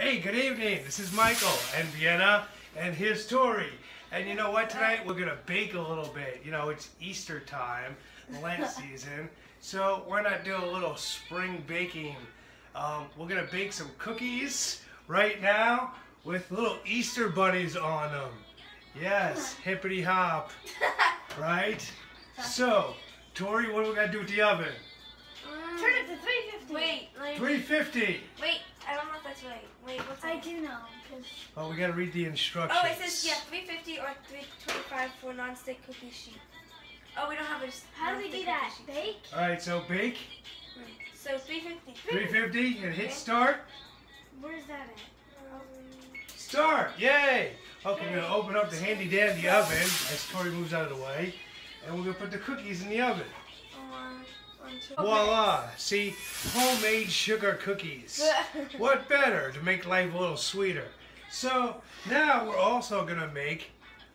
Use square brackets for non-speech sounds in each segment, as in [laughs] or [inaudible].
Hey, good evening. This is Michael and Vienna, and here's Tori. And you know what? Tonight we're gonna bake a little bit. You know, it's Easter time, Lent [laughs] season, so why not do a little spring baking? Um, we're gonna bake some cookies right now with little Easter bunnies on them. Yes, hippity hop, [laughs] right? So, Tori, what are we going to do with the oven? Turn it to 350. Wait, wait, 350. wait. I don't know if that's right. Wait, what's I do know. Cause Oh, we gotta read the instructions. Oh, it says yeah, 350 or 325 for non-stick cookie sheet. Oh, we don't have a. how do we do non-stick that? cookie sheet. Bake? All right, so bake Hmm. So 350. 350 and hit Okay. start. Where's that at? Um, Start! Yay! Okay, we're gonna open up the handy dandy oven as Tori moves out of the way, and we're gonna put the cookies in the oven. one, one, two. Voila! See, homemade sugar cookies. [laughs] What better to make life a little sweeter? So now we're also gonna make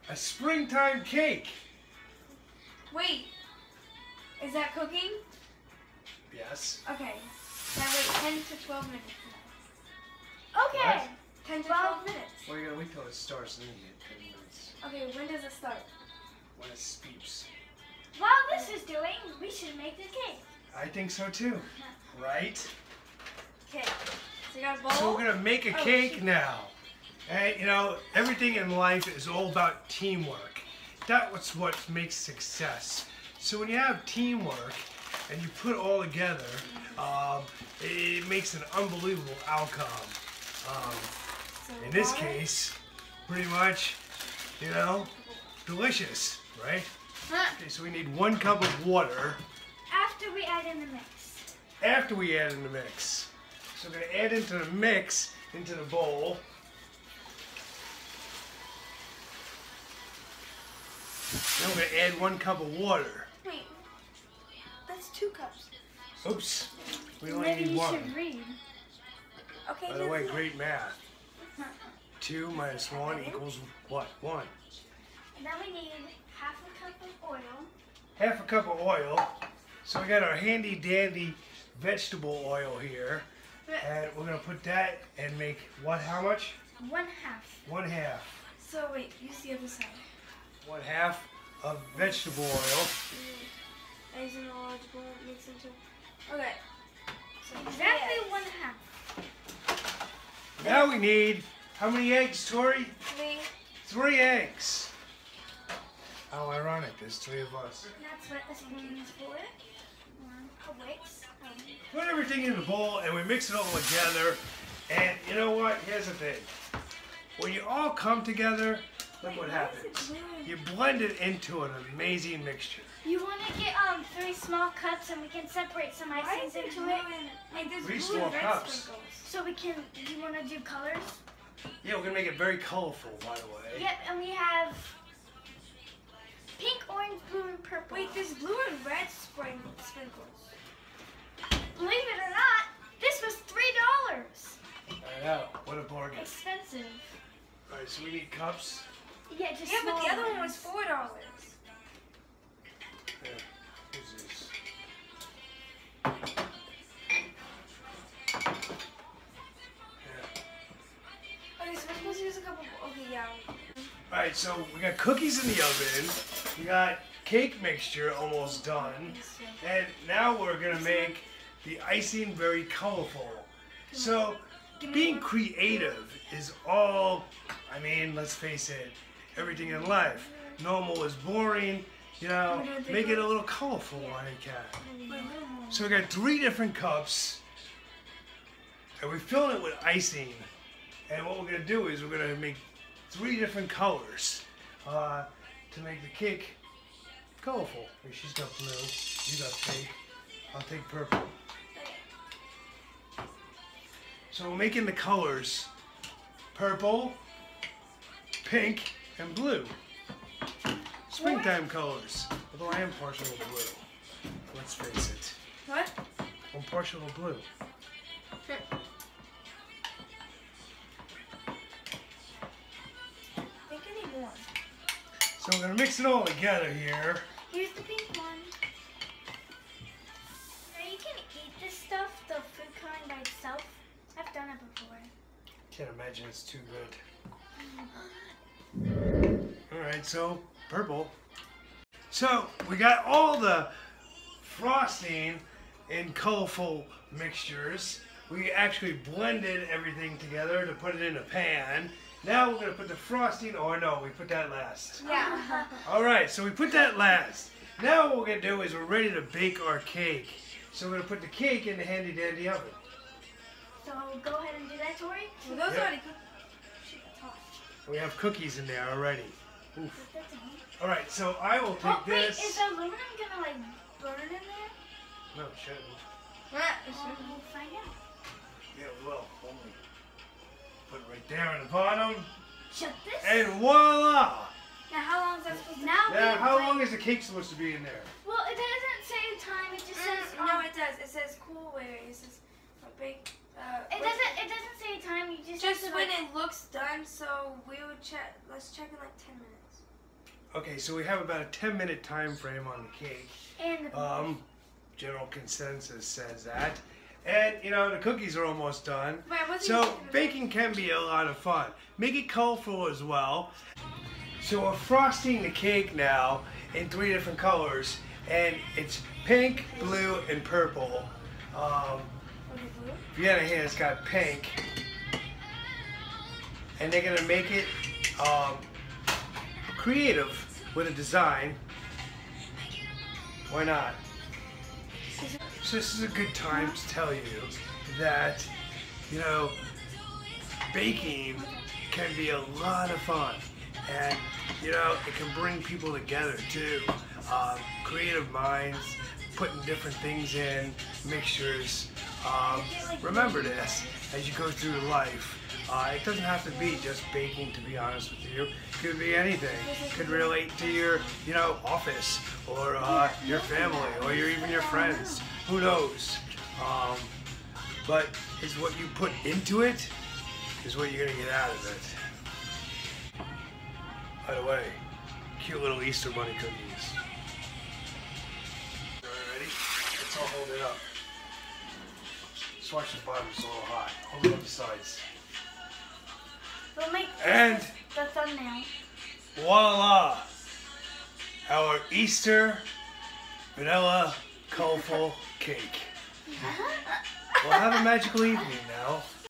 a springtime cake. Wait. Is that cooking? Yes. Okay. Now wait 10 to 12 minutes. Okay. What? 10 to 12 12 minutes. Well, you gotta wait till it starts, and then you get 10 minutes. Okay, when does it start? When it speeps. While this is doing, we should make the cake. I think so too. Right? Okay. So you got a bowl. So we're gonna make a Oh, cake shoot. now. And you know, everything in life is all about teamwork. That's what makes success. So when you have teamwork and you put it all together, um, it makes an unbelievable outcome. Um, So in this water. case, pretty much, you know, delicious, right? Okay, so we need one cup of water After we add in the mix. after we add in the mix. So we're gonna add into the mix into the bowl. Then we're gonna add one cup of water. Wait. That's two cups. Oops, we only Maybe need you one. should read. Okay. By the way, great math. [laughs] Two minus one equals what? One. And then we need half a cup of oil. Half a cup of oil. So we got our handy dandy vegetable oil here. And we're gonna put that and make what, how much? One half. One half. So wait, use the other side. One half of vegetable oil. Eggs in a large bowl mix into. Okay. So Exactly three one half. Now we need how many eggs, Tori? Three. Three eggs. How ironic, there's three of us. That's what the spoon is for. One. Wait. Um, Put everything in the bowl and we mix it all together. And you know what? Here's the thing. When you all come together, look Wait, what why is it happens. You blend it into an amazing mixture. You want to get um three small cups and we can separate some Why icings into blue it. and like there's Three blue small and red cups. sprinkles? So we can, do you want to do colors? Yeah, we're gonna make it very colorful, by the way. Yep, and we have pink, orange, blue, and purple. Wait, there's blue and red sprinkles. Believe it or not, this was $3. I know. What a bargain. Expensive. All right, so we need cups. Yeah, just Yeah, but the other one was four dollars. Yeah. Who's this? Yeah. Oh, okay, so we're supposed to use a couple. Okay, yeah. All right, so we got cookies in the oven. We got cake mixture almost done. And now we're gonna make the icing very colorful. So being creative is all, I mean, let's face it, everything in life. Normal is boring, you know, make it a little colorful when you can. So we got three different cups, and we're filling it with icing. And what we're gonna do is we're gonna make three different colors uh, to make the cake colorful. Wait, she's got blue, you got pink, I'll take purple. So we're making the colors purple, pink, and blue. Springtime colors. Although I am partial to blue. Let's face it. What? I'm partial to blue. I think I need more. So we're gonna mix it all together here. Here's the pink one. Now you can eat this stuff, the food coloring by itself. I've done it before. Can't imagine it's too good. Alright, so purple. So we got all the frosting in colorful mixtures. We actually blended everything together to put it in a pan. Now we're gonna put the frosting, or no, we put that last. Yeah. Alright, so we put that last. Now what we're gonna do is we're ready to bake our cake. So we're gonna put the cake in the handy dandy oven. So go ahead and do that, Tori. Well, those Yep. already cooked. Shit. We have cookies in there already. Oof. Put that down. Alright, so I will oh, take Oh, wait, this. is the aluminum gonna like burn in there? No, it shouldn't. Well, we'll find out. Yeah, we will. Only put it right there on the bottom. Shut this. And voila! Now, how long is that supposed to now, Now, how long is the cake supposed to be in there? Well, it doesn't say time. It just says. Mm, Um, no, it does. It says cool wait, wait, It says bake. Uh, It doesn't. It doesn't say time. You just. Just when like, it looks done, so we would check. Let's check in like ten minutes. Okay, so we have about a 10 minute time frame on the cake. And the Um, general consensus says that. And, you know, the cookies are almost done. So baking can be a lot of fun. Make it colorful as well. So we're frosting the cake now in three different colors, and it's pink, blue, and purple. Um. Vienna here has got pink, and they're gonna make it um, creative with a design. Why not? This is a good time to tell you that you know baking can be a lot of fun, and you know it can bring people together too. Um, creative minds putting different things in mixtures. Um, remember this as you go through life. Uh, it doesn't have to be just baking, to be honest with you. It could be anything. It could relate to your, you know, office or uh, your family or your, even your friends. Who knows? Um, but it's what you put into it is what you're gonna get out of it. By the way, cute little Easter bunny cookies. Ready? Let's all hold it up. Just watch the bottom, it's a little hot. Hold it up the sides. We'll make this And the thumbnail. voila! Our Easter vanilla colorful cake. [laughs] Well, have a magical evening now.